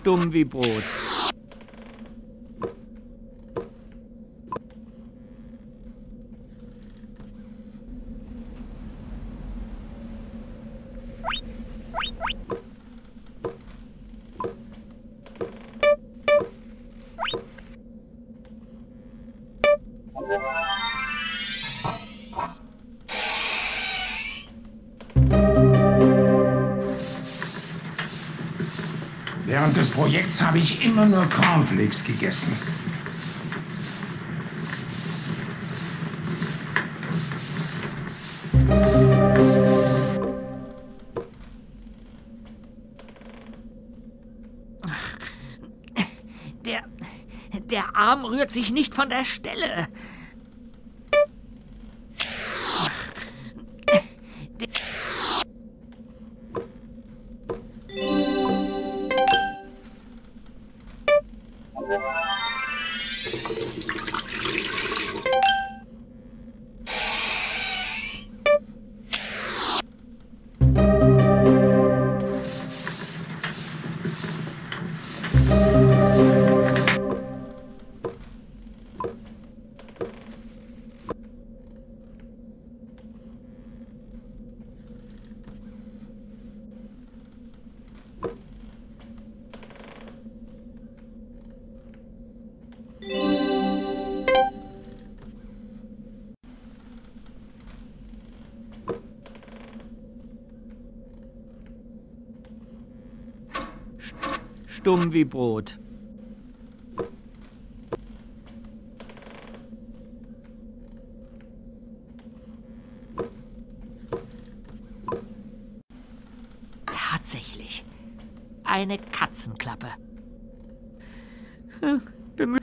Stumm wie Brot. Während des Projekts habe ich immer nur Cornflakes gegessen. Der, der Arm rührt sich nicht von der Stelle. Stumm wie Brot. Tatsächlich. Eine Katzenklappe. Bemühe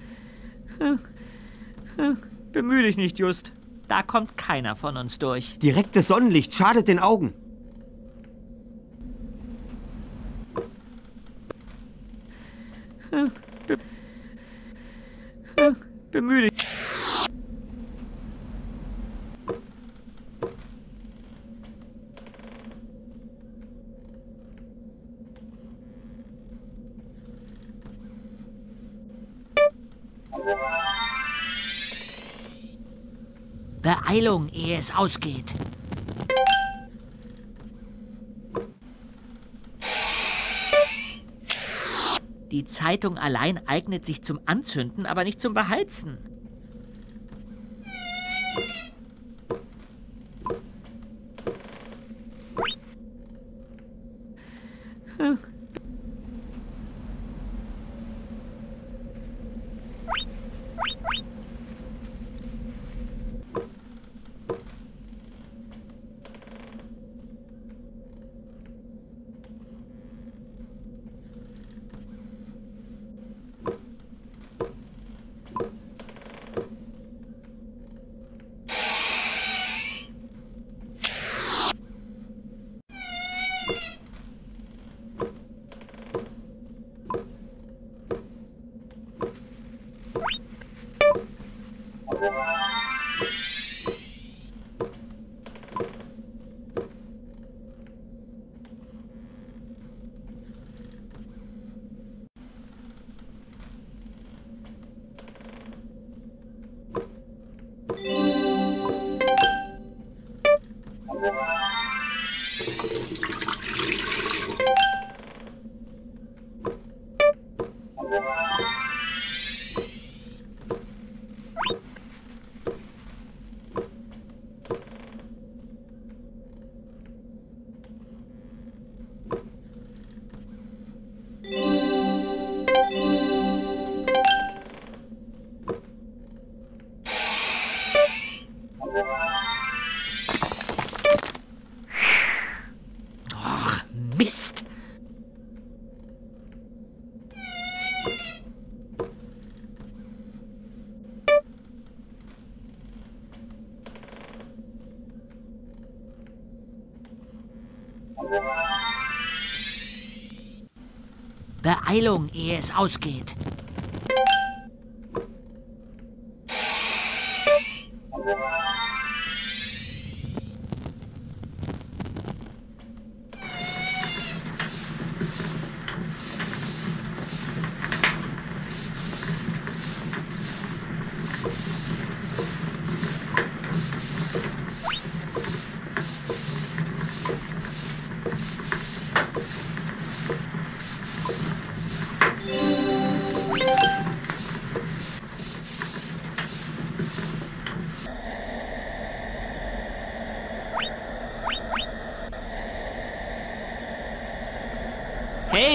Bemühe dich nicht, Just. Da kommt keiner von uns durch. Direktes Sonnenlicht schadet den Augen. Beeilung, ehe es ausgeht. Die Zeitung allein eignet sich zum Anzünden, aber nicht zum Beheizen. Beeilung, ehe es ausgeht.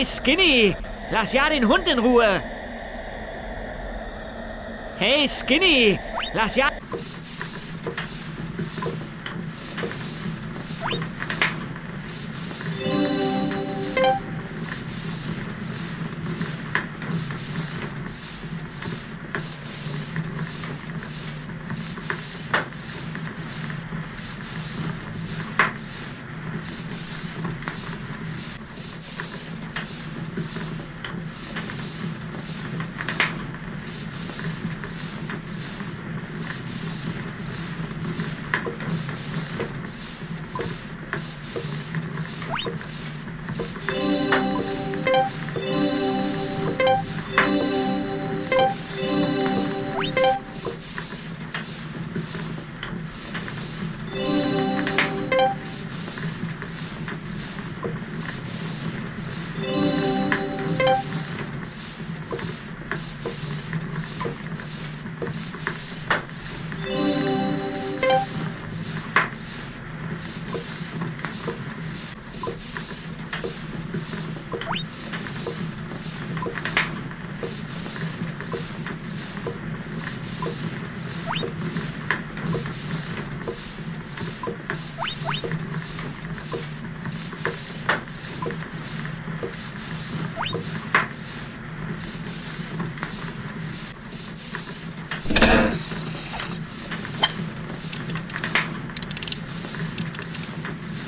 Hey, Skinny! Lass ja den Hund in Ruhe! Hey, Skinny! Lass ja...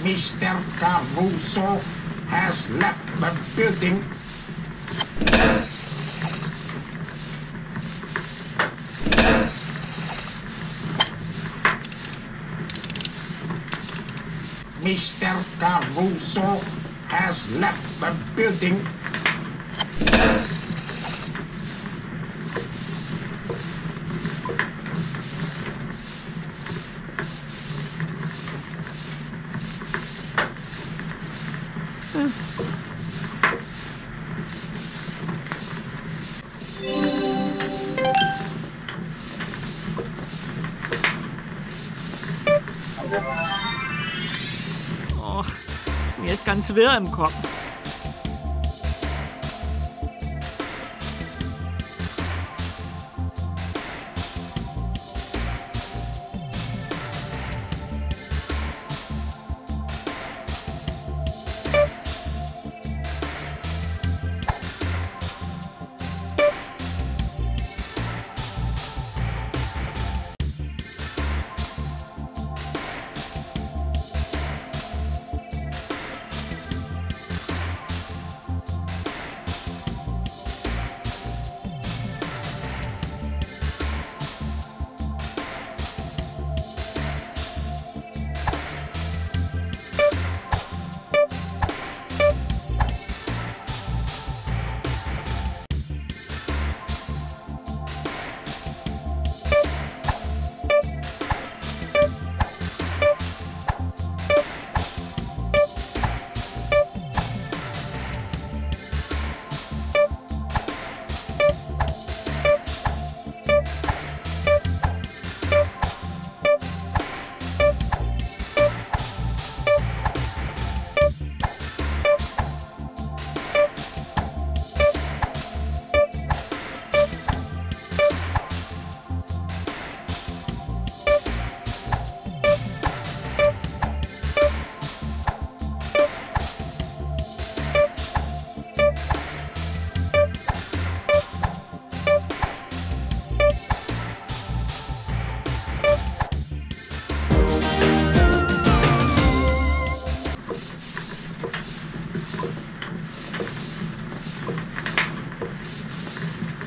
Mr. Caruso has left the building. Mr. Caruso has left the building. Ganz wirr im Kopf.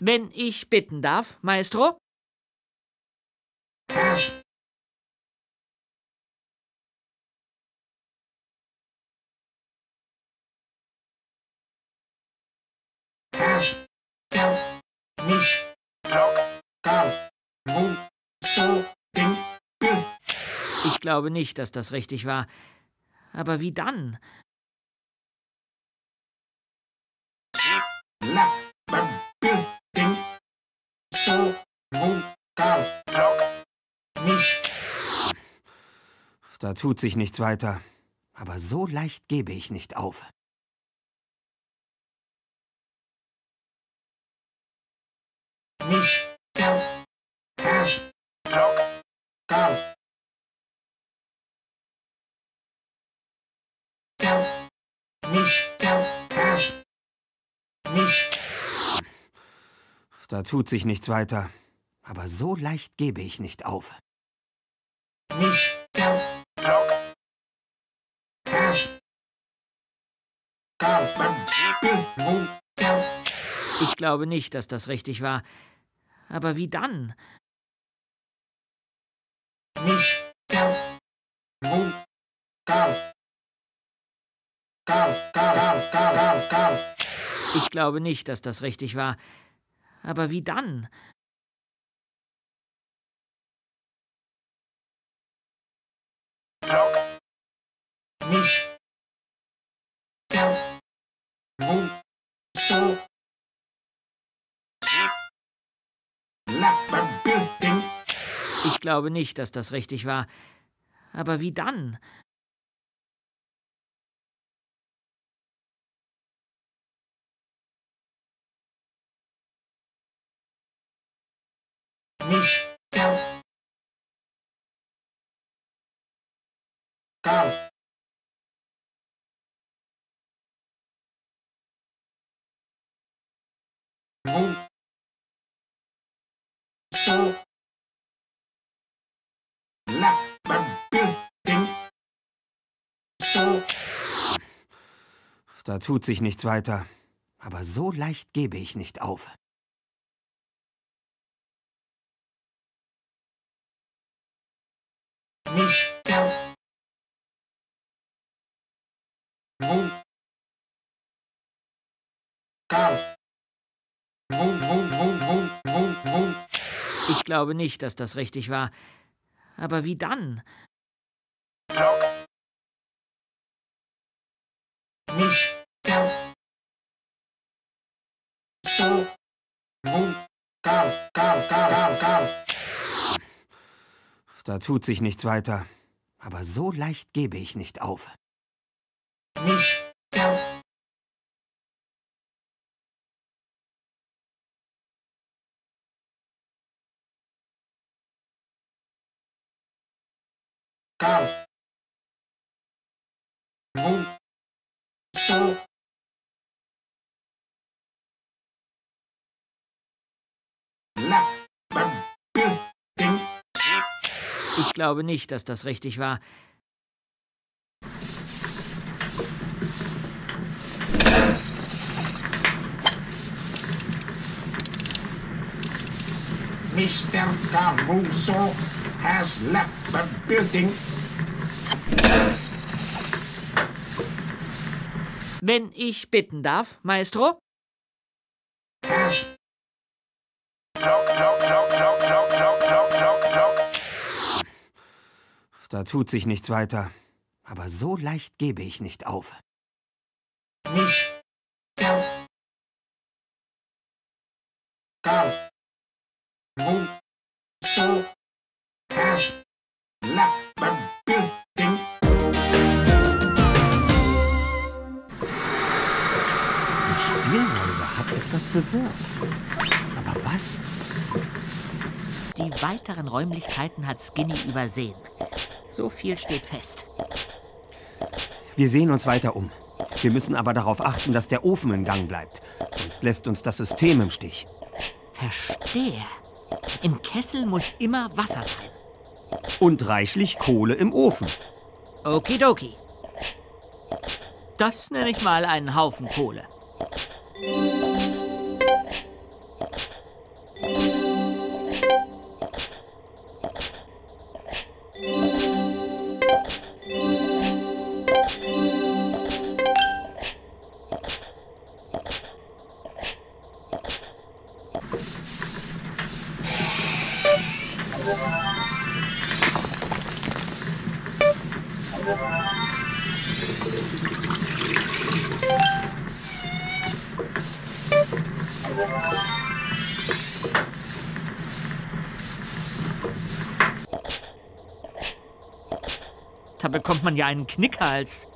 Wenn ich bitten darf, Maestro? Ich glaube nicht, dass das richtig war. Aber wie dann? so nicht. Da tut sich nichts weiter. Aber so leicht gebe ich nicht auf. Nicht. Herrsch. Lock. Da tut sich nichts weiter. Aber so leicht gebe ich nicht auf. Ich glaube nicht, dass das richtig war. Aber wie dann? Ich glaube nicht, dass das richtig war. Aber wie dann? Mr. Go. So. Left the building. Ich glaube nicht, dass das richtig war. Aber wie dann? Go. Go. So. Left the building. So. Da tut sich nichts weiter. Aber so leicht gebe ich nicht auf. ich. Rum. Gar. Rum, rum, rum. Ich glaube nicht, dass das richtig war. Aber wie dann? Nicht. So. Rum. Da tut sich nichts weiter. Aber so leicht gebe ich nicht auf. Mr. Go. Go. So. Glaube nicht, dass das richtig war. Mr. Caruso has left the building. Wenn ich bitten darf, Maestro? Has. Look, look, look, look, Da tut sich nichts weiter. Aber so leicht gebe ich nicht auf. Mr. Go. Go. So. Has left the building. Die Spielweise hat etwas bewirkt. Aber was? Die weiteren Räumlichkeiten hat Skinny übersehen. So viel steht fest. Wir sehen uns weiter um. Wir müssen aber darauf achten, dass der Ofen in Gang bleibt. Sonst lässt uns das System im Stich. Verstehe. Im Kessel muss immer Wasser sein. Und reichlich Kohle im Ofen. Okidoki. Das nenne ich mal einen Haufen Kohle. Da bekommt man ja einen Knickhals.